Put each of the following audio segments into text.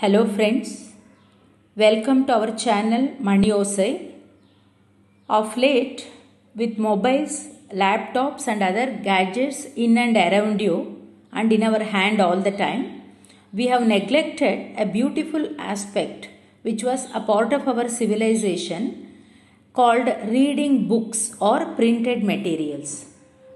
Hello friends, welcome to our channel Mani Osai. Of late, with mobiles, laptops, and other gadgets in and around you and in our hand all the time, we have neglected a beautiful aspect which was a part of our civilization called reading books or printed materials.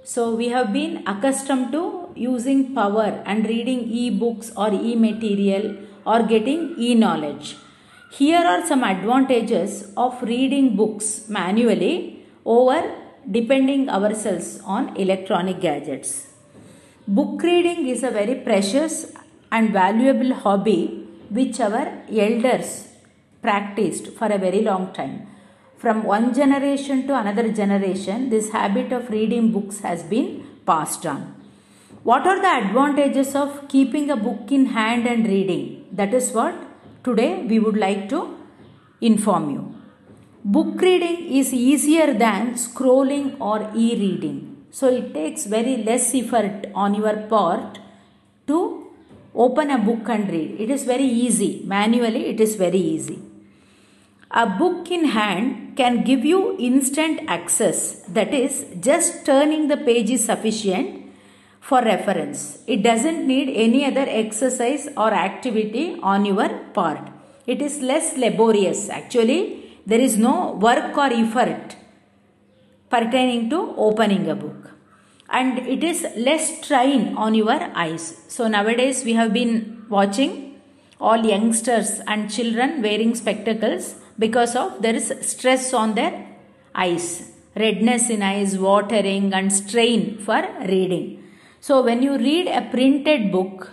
So, we have been accustomed to using power and reading e books or e material or getting e knowledge. Here are some advantages of reading books manually over depending ourselves on electronic gadgets. Book reading is a very precious and valuable hobby which our elders practiced for a very long time. From one generation to another generation, this habit of reading books has been passed on. What are the advantages of keeping a book in hand and reading? That is what today we would like to inform you. Book reading is easier than scrolling or e reading. So it takes very less effort on your part to open a book and read. It is very easy. Manually, it is very easy. A book in hand can give you instant access. That is, just turning the page is sufficient for reference. It doesn't need any other exercise or activity on your part. It is less laborious. Actually, there is no work or effort pertaining to opening a book. And it is less strain on your eyes. So nowadays we have been watching all youngsters and children wearing spectacles because of there is stress on their eyes redness in eyes watering and strain for reading so when you read a printed book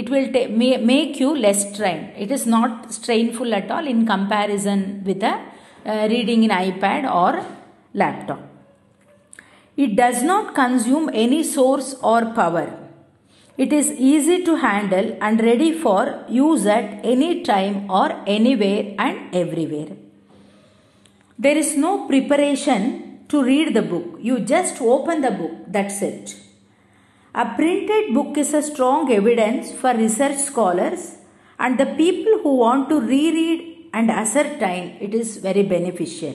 it will ta- ma- make you less strained it is not strainful at all in comparison with a uh, reading in ipad or laptop it does not consume any source or power it is easy to handle and ready for use at any time or anywhere and everywhere. There is no preparation to read the book. You just open the book. That's it. A printed book is a strong evidence for research scholars and the people who want to reread and ascertain it is very beneficial.